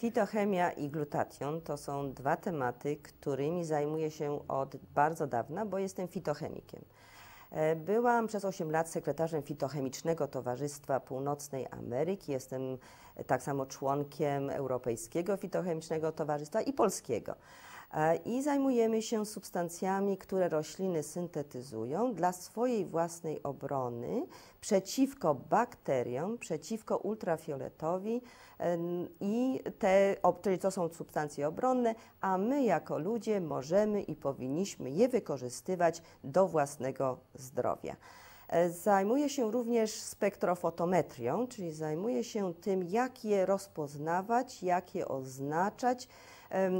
Fitochemia i glutation to są dwa tematy, którymi zajmuję się od bardzo dawna, bo jestem fitochemikiem. E, byłam przez 8 lat sekretarzem Fitochemicznego Towarzystwa Północnej Ameryki. Jestem tak samo członkiem Europejskiego Fitochemicznego Towarzystwa i Polskiego. E, I zajmujemy się substancjami, które rośliny syntetyzują dla swojej własnej obrony przeciwko bakteriom, przeciwko ultrafioletowi i te, czyli to są substancje obronne, a my jako ludzie możemy i powinniśmy je wykorzystywać do własnego zdrowia. E, zajmuję się również spektrofotometrią, czyli zajmuję się tym, jak je rozpoznawać, jak je oznaczać,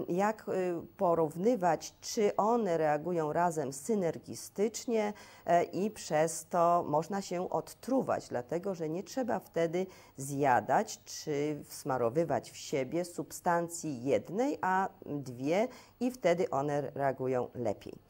jak y, porównywać, czy one reagują razem synergistycznie e, i przez to można się odtruwać, dlatego że nie trzeba wtedy zjadać czy smarowywać w siebie substancji jednej, a dwie i wtedy one reagują lepiej.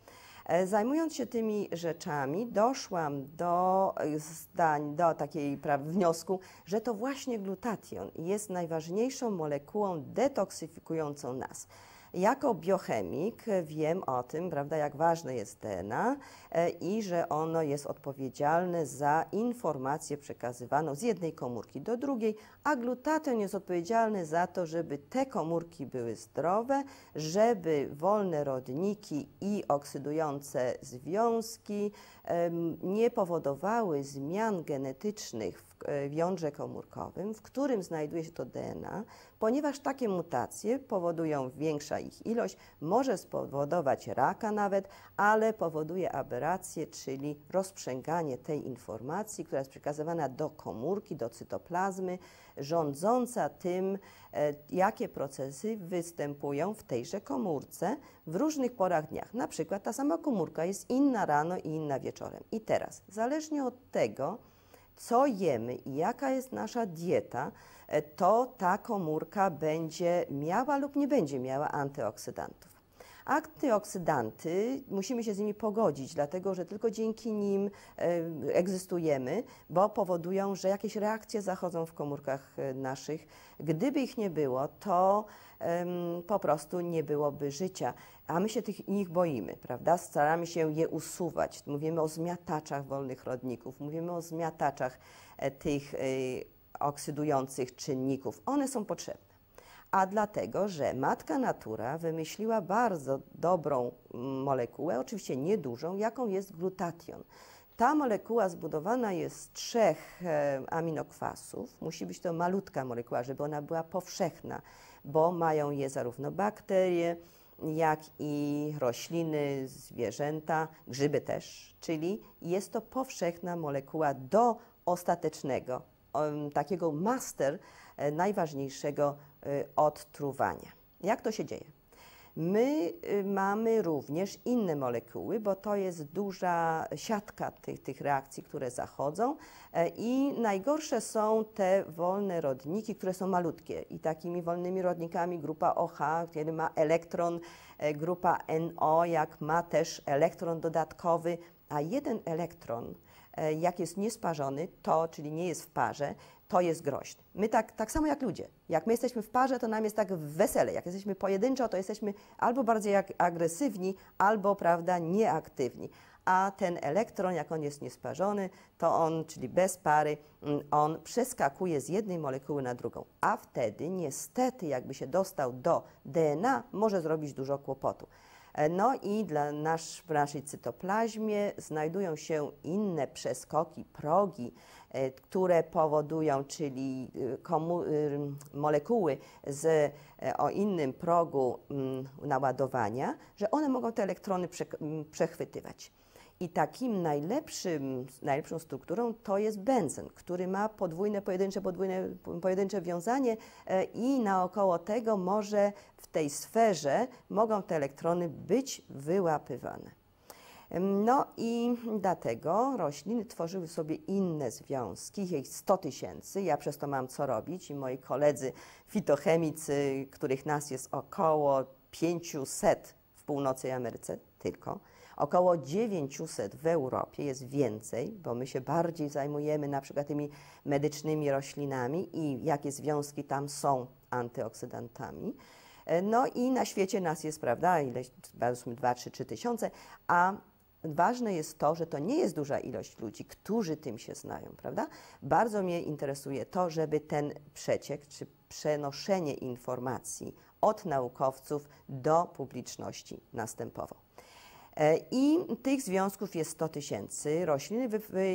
E, zajmując się tymi rzeczami, doszłam do e, zdań, do takiej wniosku, że to właśnie glutation jest najważniejszą molekułą detoksyfikującą nas. Jako biochemik wiem o tym, prawda, jak ważne jest DNA e, i że ono jest odpowiedzialne za informację przekazywaną z jednej komórki do drugiej, a glutation jest odpowiedzialny za to, żeby te komórki były zdrowe, żeby wolne rodniki i oksydujące związki nie powodowały zmian genetycznych w w jądrze komórkowym, w którym znajduje się to DNA, ponieważ takie mutacje powodują większa ich ilość, może spowodować raka nawet, ale powoduje aberrację, czyli rozprzęganie tej informacji, która jest przekazywana do komórki, do cytoplazmy, rządząca tym, e, jakie procesy występują w tejże komórce w różnych porach dniach. Na przykład ta sama komórka jest inna rano i inna wieczorem. I teraz, zależnie od tego, co jemy i jaka jest nasza dieta, e, to ta komórka będzie miała lub nie będzie miała antyoksydantów. Antyoksydanty, musimy się z nimi pogodzić, dlatego że tylko dzięki nim e, egzystujemy, bo powodują, że jakieś reakcje zachodzą w komórkach e, naszych. Gdyby ich nie było, to po prostu nie byłoby życia. A my się tych nich boimy, prawda? Staramy się je usuwać. Mówimy o zmiataczach wolnych rodników, mówimy o zmiataczach e, tych oksydujących czynników. One są potrzebne a dlatego, że matka natura wymyśliła bardzo dobrą molekułę, oczywiście niedużą, jaką jest glutation. Ta molekuła zbudowana jest z trzech e, aminokwasów. Musi być to malutka molekuła, żeby ona była powszechna, bo mają je zarówno bakterie, jak i rośliny, zwierzęta, grzyby też, czyli jest to powszechna molekuła do ostatecznego, takiego master e, najważniejszego Y, odtruwania. Jak to się dzieje? My y, mamy również inne molekuły, bo to jest duża siatka tych, tych reakcji, które zachodzą e, i najgorsze są te wolne rodniki, które są malutkie. I takimi wolnymi rodnikami grupa OH, kiedy ma elektron, e, grupa NO, jak ma też elektron dodatkowy, a jeden elektron, e, jak jest niesparzony, to, czyli nie jest w parze, to jest groźne. My tak, tak samo jak ludzie. Jak my jesteśmy w parze, to nam jest tak wesele. Jak jesteśmy pojedynczo, to jesteśmy albo bardziej agresywni, albo prawda, nieaktywni. A ten elektron, jak on jest niesparzony, to on, czyli bez pary, mm, on przeskakuje z jednej molekuły na drugą. A wtedy niestety, jakby się dostał do DNA, może zrobić dużo kłopotu. E, no i dla nasz, w naszej cytoplazmie znajdują się inne przeskoki, progi, które powodują, czyli y, komu, y, molekuły z, e, o innym progu mm, naładowania, że one mogą te elektrony prze, przechwytywać. I takim najlepszym, najlepszą strukturą to jest benzen, który ma podwójne, pojedyncze, podwójne, pojedyncze wiązanie e, i naokoło tego może w tej sferze mogą te elektrony być wyłapywane. No i dlatego rośliny tworzyły sobie inne związki, ich 100 tysięcy. Ja przez to mam co robić i moi koledzy fitochemicy, których nas jest około 500 w północnej Ameryce tylko, Około 900 w Europie jest więcej, bo my się bardziej zajmujemy na przykład tymi medycznymi roślinami i jakie związki tam są antyoksydantami. E, No i na świecie nas jest, prawda, ileś, powiedzmy 2, 3, 3 tysiące, a ważne jest to, że to nie jest duża ilość ludzi, którzy tym się znają, prawda? Bardzo mnie interesuje to, żeby ten przeciek, czy przenoszenie informacji od naukowców do publiczności następował. E, I tych związków jest 100 tysięcy. Rośliny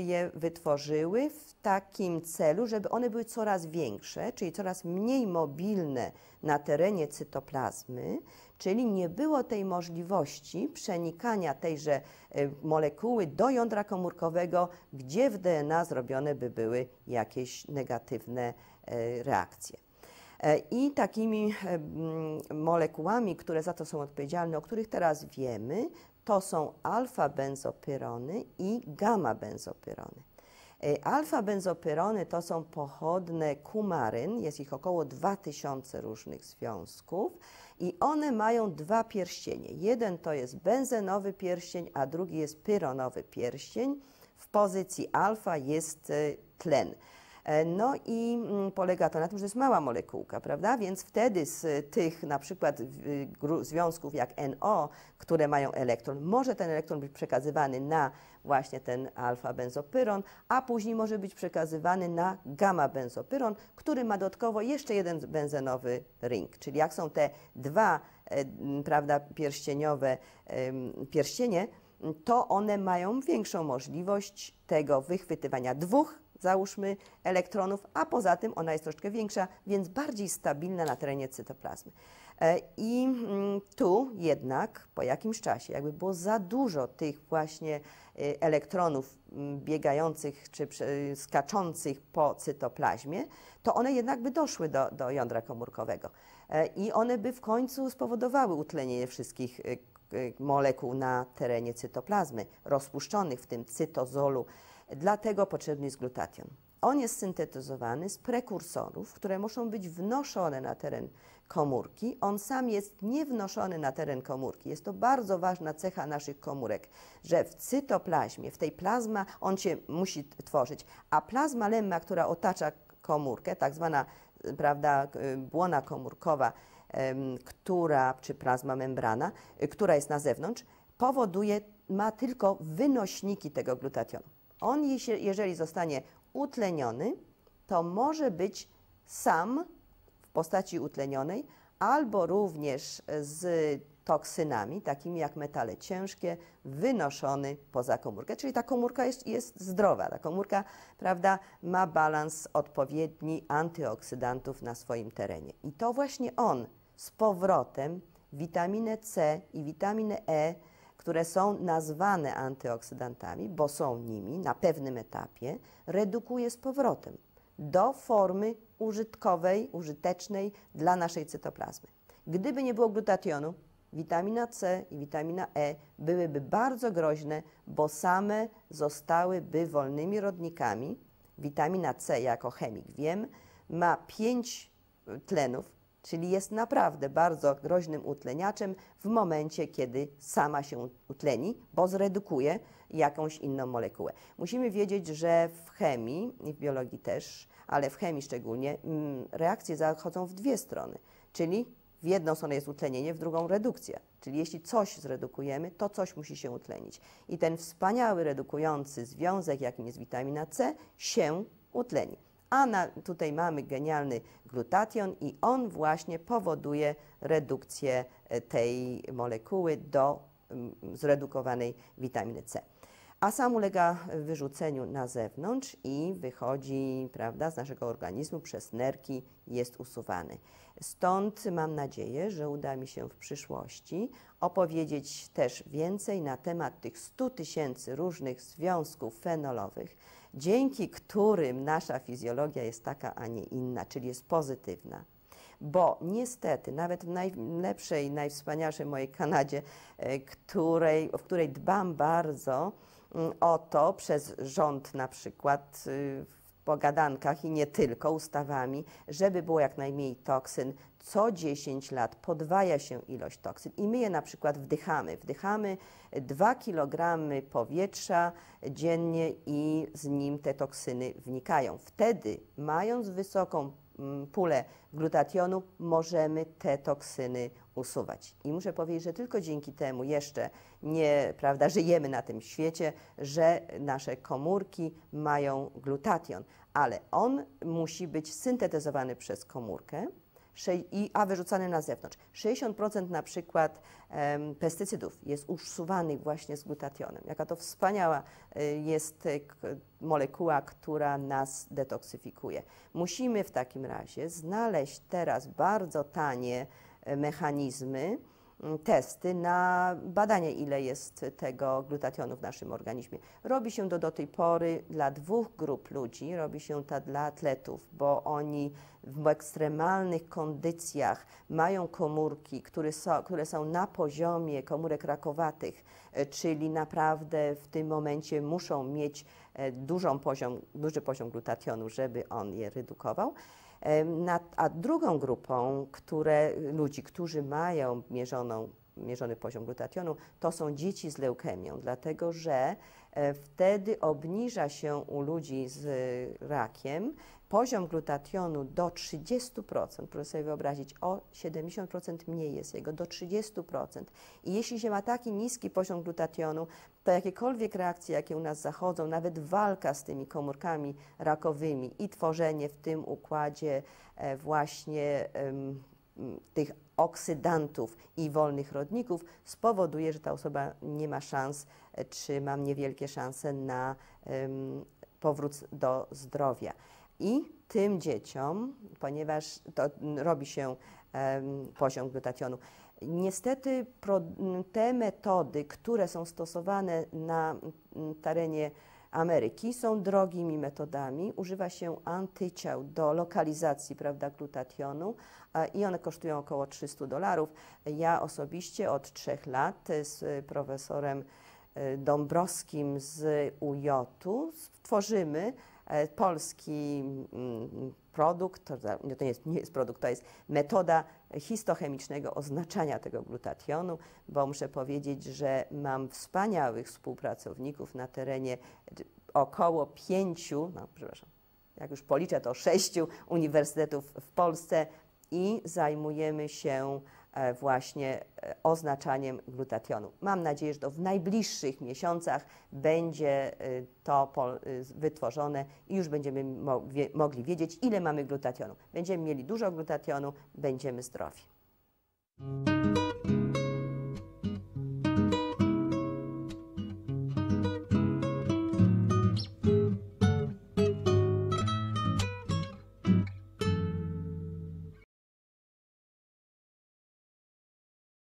je wytworzyły w takim celu, żeby one były coraz większe, czyli coraz mniej mobilne na terenie cytoplazmy, czyli nie było tej możliwości przenikania tejże e, molekuły do jądra komórkowego, gdzie w DNA zrobione by były jakieś negatywne e, reakcje. I takimi molekułami, które za to są odpowiedzialne, o których teraz wiemy, to są alfa-benzopyrony i gamma-benzopyrony. Alfa-benzopyrony to są pochodne kumaryn, jest ich około 2000 różnych związków i one mają dwa pierścienie. Jeden to jest benzenowy pierścień, a drugi jest pyronowy pierścień. W pozycji alfa jest tlen. No i polega to na tym, że jest mała molekułka, prawda? Więc wtedy z tych na przykład związków jak NO, które mają elektron, może ten elektron być przekazywany na właśnie ten alfa-benzopyron, a później może być przekazywany na gamma-benzopyron, który ma dodatkowo jeszcze jeden benzenowy ring. Czyli jak są te dwa prawda, pierścieniowe pierścienie, to one mają większą możliwość tego wychwytywania dwóch załóżmy elektronów, a poza tym ona jest troszkę większa, więc bardziej stabilna na terenie cytoplazmy. I tu jednak po jakimś czasie, jakby było za dużo tych właśnie elektronów biegających czy skaczących po cytoplazmie, to one jednak by doszły do, do jądra komórkowego i one by w końcu spowodowały utlenienie wszystkich molekuł na terenie cytoplazmy, rozpuszczonych w tym cytozolu, Dlatego potrzebny jest glutation. On jest syntetyzowany z prekursorów, które muszą być wnoszone na teren komórki. On sam jest niewnoszony na teren komórki. Jest to bardzo ważna cecha naszych komórek, że w cytoplazmie, w tej plazma on się musi tworzyć, a plazma lemma, która otacza komórkę, tak zwana prawda, błona komórkowa, która, czy plazma membrana, która jest na zewnątrz, powoduje, ma tylko wynośniki tego glutationu. On, jeżeli zostanie utleniony, to może być sam w postaci utlenionej, albo również z toksynami, takimi jak metale ciężkie, wynoszony poza komórkę. Czyli ta komórka jest, jest zdrowa, ta komórka prawda, ma balans odpowiedni antyoksydantów na swoim terenie. I to właśnie on z powrotem witaminę C i witaminę E które są nazwane antyoksydantami, bo są nimi na pewnym etapie, redukuje z powrotem do formy użytkowej, użytecznej dla naszej cytoplazmy. Gdyby nie było glutationu, witamina C i witamina E byłyby bardzo groźne, bo same zostałyby wolnymi rodnikami. Witamina C jako chemik wiem, ma pięć tlenów, czyli jest naprawdę bardzo groźnym utleniaczem w momencie, kiedy sama się utleni, bo zredukuje jakąś inną molekułę. Musimy wiedzieć, że w chemii i w biologii też, ale w chemii szczególnie, mm, reakcje zachodzą w dwie strony, czyli w jedną stronę jest utlenienie, w drugą redukcja. Czyli jeśli coś zredukujemy, to coś musi się utlenić. I ten wspaniały redukujący związek, jakim jest witamina C, się utleni. A na, tutaj mamy genialny glutation i on właśnie powoduje redukcję e, tej molekuły do zredukowanej witaminy C. A sam ulega wyrzuceniu na zewnątrz i wychodzi prawda, z naszego organizmu przez nerki, jest usuwany. Stąd mam nadzieję, że uda mi się w przyszłości opowiedzieć też więcej na temat tych 100 tysięcy różnych związków fenolowych, dzięki którym nasza fizjologia jest taka, a nie inna, czyli jest pozytywna. Bo niestety, nawet w najlepszej, najwspanialszej mojej Kanadzie, e, której, w której dbam bardzo mm, o to przez rząd na przykład y, pogadankach i nie tylko ustawami, żeby było jak najmniej toksyn. Co 10 lat podwaja się ilość toksyn i my je na przykład wdychamy. Wdychamy 2 kg powietrza dziennie i z nim te toksyny wnikają. Wtedy, mając wysoką pulę glutationu, możemy te toksyny usuwać. I muszę powiedzieć, że tylko dzięki temu jeszcze nie, prawda, żyjemy na tym świecie, że nasze komórki mają glutation, ale on musi być syntetyzowany przez komórkę a wyrzucany na zewnątrz. 60% na przykład pestycydów jest usuwanych właśnie z glutationem. Jaka to wspaniała y, jest y, molekuła, która nas detoksyfikuje. Musimy w takim razie znaleźć teraz bardzo tanie y, mechanizmy, testy na badanie, ile jest tego glutationu w naszym organizmie. Robi się to do tej pory dla dwóch grup ludzi. Robi się to dla atletów, bo oni w ekstremalnych kondycjach mają komórki, które są, które są na poziomie komórek rakowatych, e, czyli naprawdę w tym momencie muszą mieć e, dużą poziom, duży poziom glutationu, żeby on je redukował a drugą grupą które, ludzi, którzy mają mierzoną, mierzony poziom glutationu, to są dzieci z leukemią, dlatego że e, wtedy obniża się u ludzi z rakiem poziom glutationu do 30%, proszę sobie wyobrazić, o 70% mniej jest jego, do 30%. I jeśli się ma taki niski poziom glutationu, to jakiekolwiek reakcje, jakie u nas zachodzą, nawet walka z tymi komórkami rakowymi i tworzenie w tym układzie e, właśnie tych oksydantów i wolnych rodników spowoduje, że ta osoba nie ma szans, e, czy mam niewielkie szanse na powrót do zdrowia. I tym dzieciom, ponieważ to robi się poziom glutationu, niestety te metody, które są stosowane na terenie Ameryki są drogimi metodami. Używa się antyciał do lokalizacji prawda, glutationu i one kosztują około 300 dolarów. Ja osobiście od trzech lat z profesorem e, Dąbrowskim z UJ-u tworzymy polski mm, produkt, to nie jest, nie jest produkt, to jest metoda histochemicznego oznaczania tego glutationu, bo muszę powiedzieć, że mam wspaniałych współpracowników na terenie około pięciu, no przepraszam, jak już policzę to sześciu uniwersytetów w Polsce i zajmujemy się E, właśnie e, oznaczaniem glutationu. Mam nadzieję, że to w najbliższych miesiącach będzie e, to wytworzone i już będziemy mogli wiedzieć, ile mamy glutationu. Będziemy mieli dużo glutationu, będziemy zdrowi.